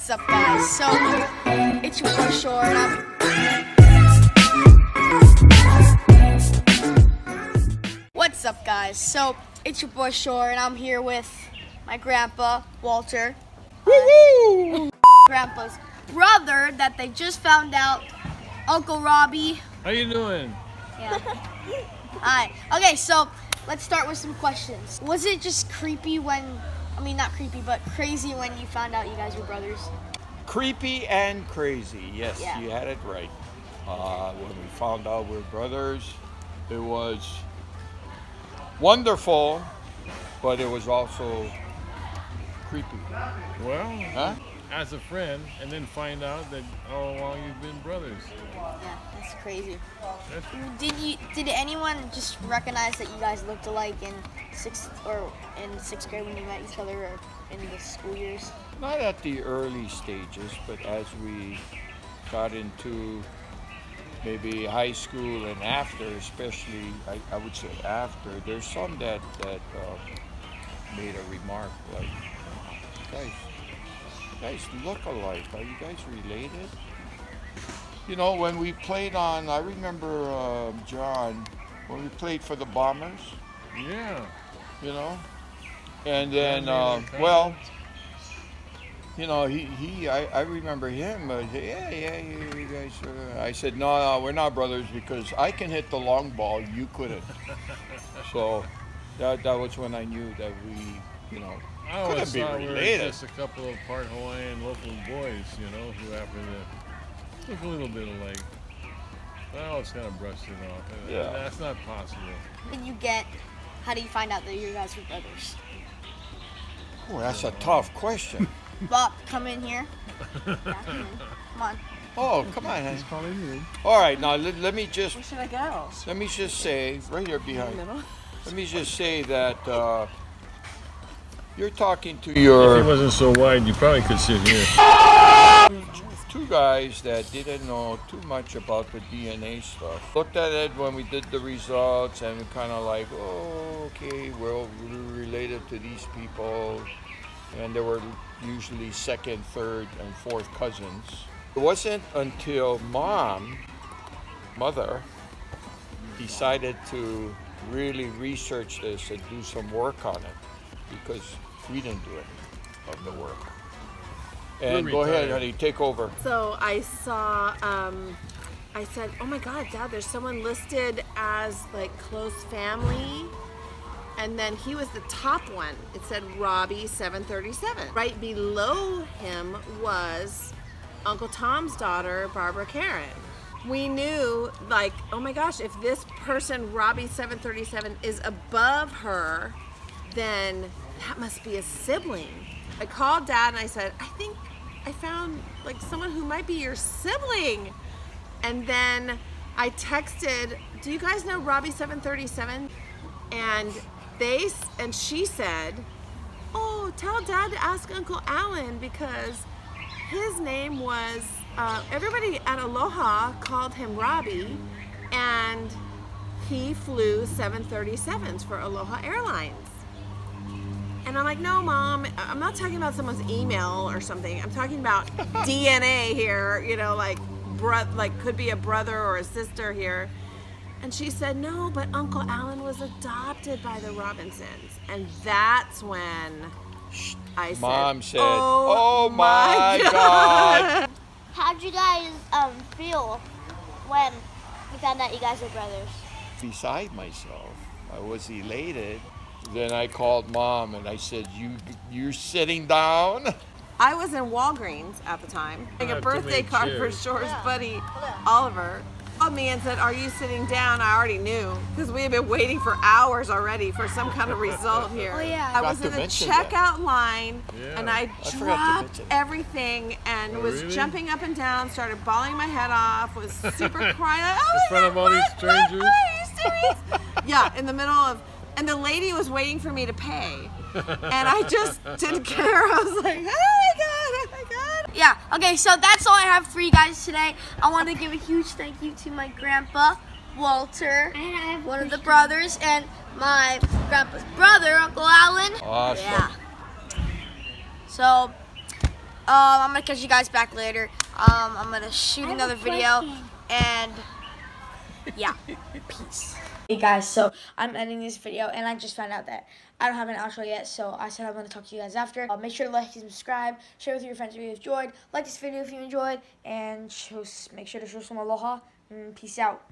What's up, guys? So, it's your boy Shore, and I'm. What's up, guys? So, it's your boy Shore, and I'm here with my grandpa, Walter. Grandpa's brother that they just found out, Uncle Robbie. How you doing? Yeah. Alright. Okay, so let's start with some questions. Was it just creepy when, I mean, not creepy, but crazy when you found out you guys were brothers? Creepy and crazy. Yes, Yeah. you had it right. Uh, when we found out we're brothers, it was wonderful, but it was also creepy. Well, Huh? As a friend, and then find out that all along you've been brothers. Yeah, that's crazy. That's, Did you? Did anyone just recognize that you guys looked alike in sixth or in sixth grade when you met each other, or in the school years? Not at the early stages, but as we got into maybe high school and after, especially, I, I would say after, there's some that, that uh, made a remark like, guys, you guys look alike. Are you guys related? You know, when we played on, I remember uh, John, when we played for the Bombers, yeah. you know, and then, uh, well, you know, he, he I, I remember him. Uh, yeah, yeah, you, you guys. Uh, I said, no, no, we're not brothers because I can hit the long ball, you couldn't. so that, that was when I knew that we, you know, I always couldn't be thought we were related. just a couple of part Hawaiian local boys, you know, who happen to look a little bit alike. Well, it's kind of brushed it off. Uh, Yeah. That's not possible. Did you get? How do you find out that you guys were brothers? oh, that's a tough question. Bob, come in here. Yeah, come in. Come on. Oh, come on. honey. All right, now let, let me just Where should I go? let me just say right here behind. middle? Let me just say that uh, you're talking to If it wasn't so wide, you probably could sit here. two guys that didn't know too much about the DNA stuff. Looked at it when we did the results and kind of like, oh, okay, well, we're related to these people. And they were usually second, third, and fourth cousins. It wasn't until mom, mother, decided to really research this and do some work on it because we didn't do it of the work. And go ahead, honey, take over. So I saw, um, I said, oh my God, Dad, there's someone listed as like close family. And then he was the top one. It said Robbie 737. Right below him was Uncle Tom's daughter, Barbara Karen. We knew, like, oh my gosh, if this person, Robbie 737, is above her, then that must be a sibling. I called dad and I said, I think I found like someone who might be your sibling. And then I texted, Do you guys know Robbie 737? And they and she said, Oh, tell dad to ask Uncle Alan because his name was uh, everybody at Aloha called him Robbie and he flew 737s for Aloha Airlines. And I'm like, no, mom, I'm not talking about someone's email or something. I'm talking about DNA here, you know, like, bro- like could be a brother or a sister here. And she said, no, but Uncle Alan was adopted by the Robinsons. And that's when I said, Mom said, oh, "Oh my God." How'd you guys um, feel when you found out you guys were brothers? Beside myself, I was elated. Then I called mom and I said, "You, you're sitting down." I was in Walgreens at the time, like have a birthday many card for chairs. Shore's buddy Oliver. Called me and said, "Are you sitting down?" I already knew because we had been waiting for hours already for some kind of result here. Oh, yeah. I Forgot was to in the mention that. checkout line Yeah. and I forgot to dropped everything and Oh, was really? jumping up and down, started bawling my head off, was super crying. Like, oh my front God, of all these what? What? strangers? What? Are you serious? yeah, in the middle of, and the lady was waiting for me to pay. And I just didn't care. I was like, oh my God, oh my God. Yeah, okay, so that's all I have for you guys today. I want to give a huge thank you to my grandpa, Walter, one of the brothers, and my grandpa's brother, Uncle Alan. Awesome. Yeah. So, I'm gonna catch you guys back later. Um, I'm gonna shoot another video, question. and yeah, peace. Hey guys, so I'm editing this video, and I just found out that I don't have an outro yet, so I said I'm gonna talk to you guys after. Uh, make sure to like and subscribe, share with your friends if you enjoyed, like this video if you enjoyed, and show, make sure to show some aloha. And peace out.